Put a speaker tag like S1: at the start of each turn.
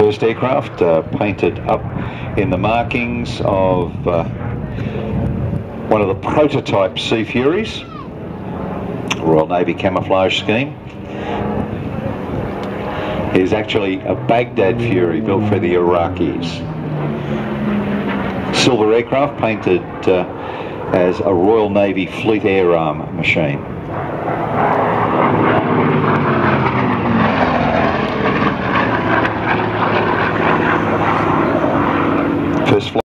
S1: First aircraft uh, painted up in the markings of uh, one of the prototype Sea Furies, Royal Navy camouflage scheme. Is actually a Baghdad Fury built for the Iraqis. Silver aircraft painted uh, as a Royal Navy Fleet Air Arm machine.